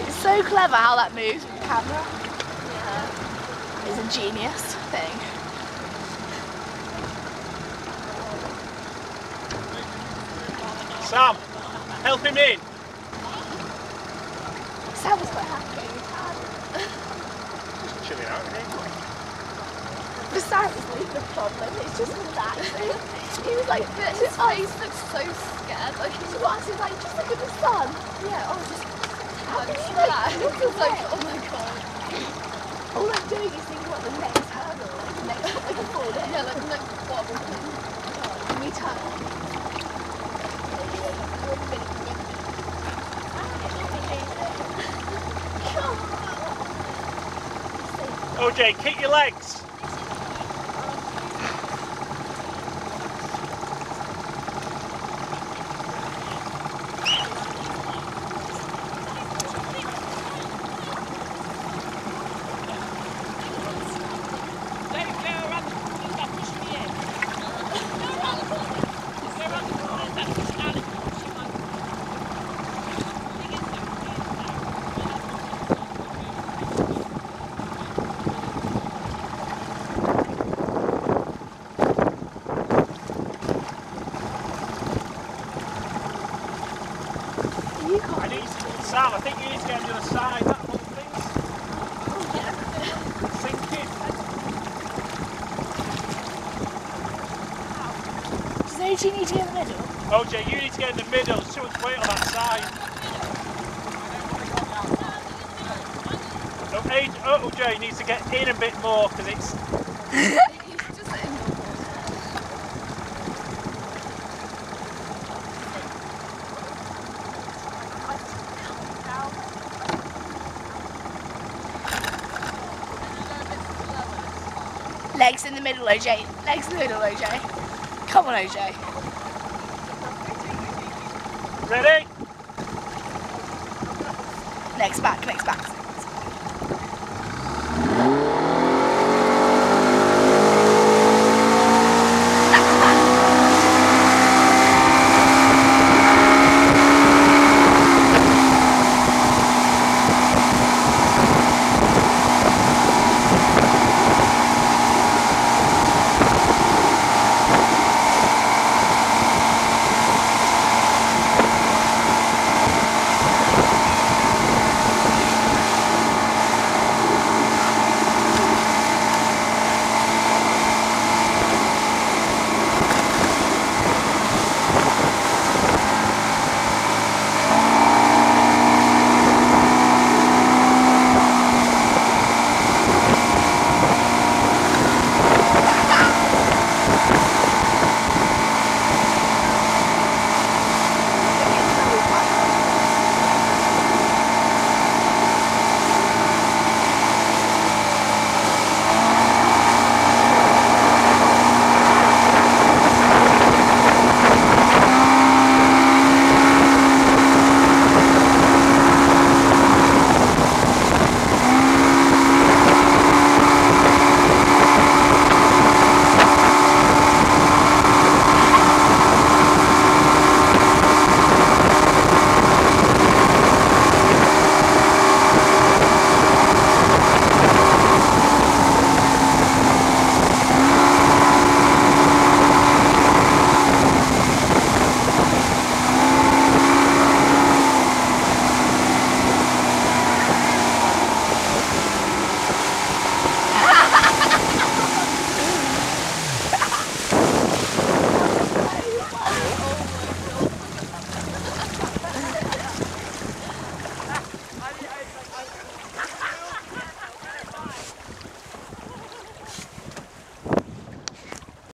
it's so clever how that moves with the camera. Yeah. It's a genius thing. Sam, help him in. Sam was quite happy. Just chilling out, isn't? The Sam is not even problem, it's just relaxing. he was like, But his oh, face looks so scared. Like he was, he was like, just look at the sun. yeah, oh just How like, can you yeah. like, look at like, that? oh my god. All I'm doing is thinking about the next hurdle, like the next, like a full day. Yeah, like like what Me turn. OJ, kick your legs. You can't. I need Sam, I think you need to get on the other side. That whole thing's sinking. Does AG need to get in the middle? OJ, you need to get in the middle. There's too much weight on that side. No, A- OJ needs to get in a bit more because it's Legs in the middle, OJ. Legs in the middle, OJ. Come on, OJ. ready. Legs back, legs back.